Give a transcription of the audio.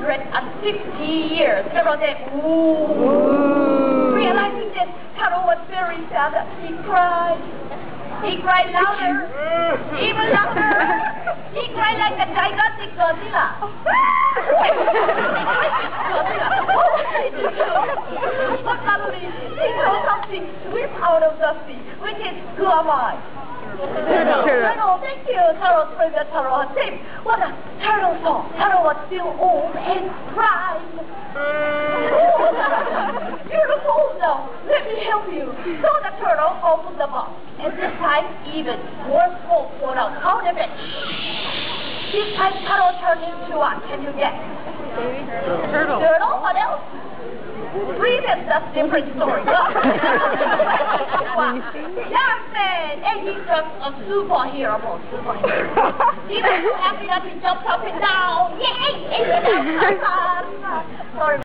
160 years. Several days. Ooh. Realizing this, Taro was very sad. He cried. He cried louder. Even louder. He cried like a gigantic Godzilla. but suddenly, he saw oh, something sweep out of the sea, which is Guamai. Turtle. Turtle, thank you. Turtle the turtle tape. What a turtle saw. Turtle was still old and. You're old now. Let me help you. So the turtle opened the box. And this time, even more smoke poured out out of it. This time, turtle turned into what? Can you guess? Turtle. Turtle? What else? Breathe is a different story. Young man, and he's just a superhero. Superhero. He's so happy that he jumps up and down. Yay! And he